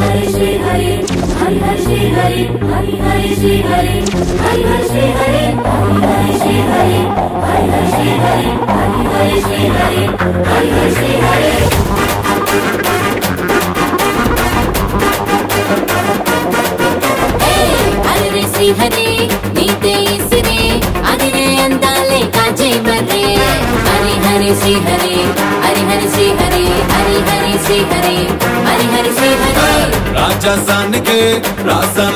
హరి శ్రీ హరి హరి హరి శ్రీ హరి హరి హరి శ్రీ హరి హరి హరి శ్రీ హరి హరి హరి శ్రీ హరి హరి హరి శ్రీ హరి హరి హరి హరి హరి హరి హరి హరి హరి హరి హరి హరి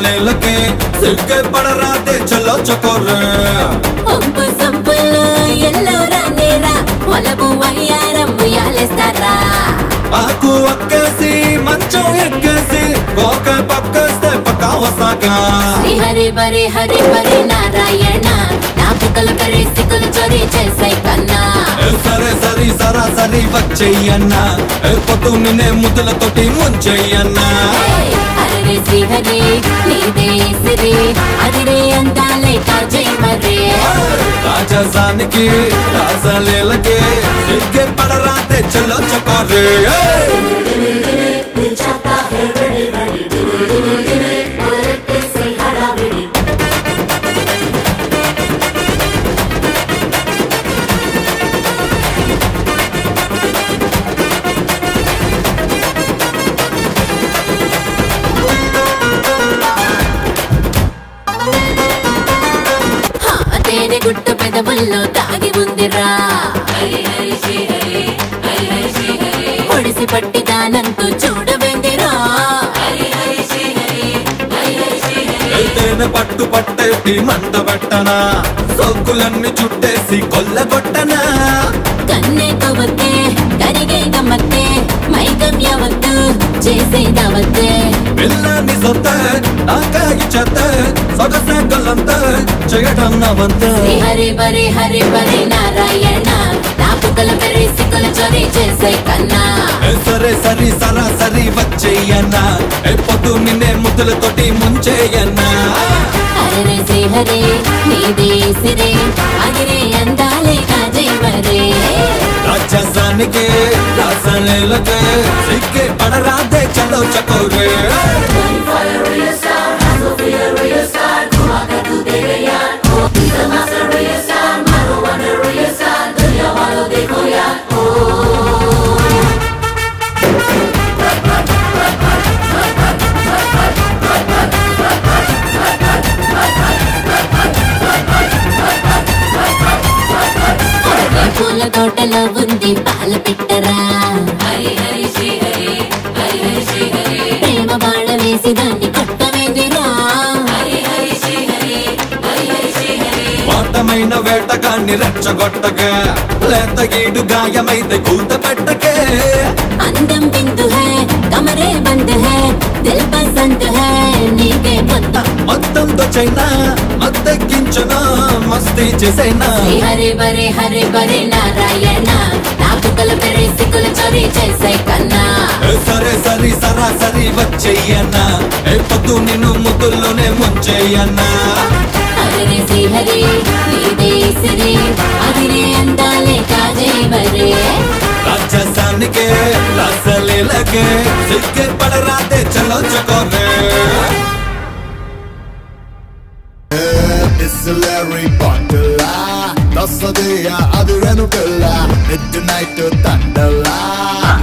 హరి హరి హరి చలో చకోరే ఒంపు సంపులు ఎల్లోరా నేరా వయ్యారం ఉయ్యాలేస్తారా ఆకు అక్కేసి మంచం ఎక్కేసి కోక పక్కేస్తే పకావసాగా శ్రీహరి బరి హరి బరి నారాయణ నా పుకలు కర్రీ సిక్కులు చోరీ చేసాయి కన్నా సరాసరి వచ్చేయన్నా. పొద్దు నిన్నే ముద్దులతోటి ముంచెయ్యన్నా హరి శ్రీహరి నీదే సిరి అదిరే అందాలే కాజే మర్రే రాజాసానికి రాసాలేలకి సిగ్గే పడరాదే చలో చకోరే పెదవుల్లో తాగి ఉందిరా. పొడిసి పట్టి దానంతూ చూడబెందిరా తేనె పట్టు పట్టేసి మంట పెట్టనా సోకులన్నీ చుట్టేసి కొల్లగొట్టనా. కన్నే కొవ్వొత్తే కరిగే గమ్మత్తే మైకం యావత్తు చేసేదవత్తే పిల్లని సొత్త నాకాయి చెత్త చేయటం నవంత హరి బరి హరి బరి నారాయణ. నా పుకల పెరి సిక్కుల చోరీ చేసే కన్నా. ఏ సరే సరి సరాసరి వచ్చేయన్నా. పొద్దు నిన్నే ముద్దులతోటి ముంచేయన్నా. హరి శ్రీహరి నీదే సిరి అదిరే అందాలే కాజే మరే రాజసానికి రాసలేలకే సిగ్గే పడరాదే చలో చకోరే. తోటలో ఉంది పాల పెట్టరా. ప్రేమ బాణ వేసి దాన్ని కొట్టవేదిరా. వాటమైన వేటగాన్ని రెచ్చగొట్టగా లేత గీడు గాయమైతే కూత పెట్టకే. అందం బిందు హై కమరే బంద్ హై దిల్ పసంద్ హై నీకే మొత్తం. మొత్తంతో చైనా మస్తీ చేసేనా? హరి బరి హరి బరి నారాయణ. నా పుకల పెరి సిక్కుల చోరీ చేసే కన్నా. ఏ సరే సరి సరాసరి వచ్చేయన్నా ఏ పొద్దు నిన్ను ముద్దుల్లోనే ముంచేయన్నా హరి శ్రీహరి నీదే సిరి అదిరే అందాలే కాజే మరే రాజసానికే రాసలీలకే సిగ్గే పడరాదే చలో చకోరే distillery bottle Toss a day, other and a pillar, midnight to thunder.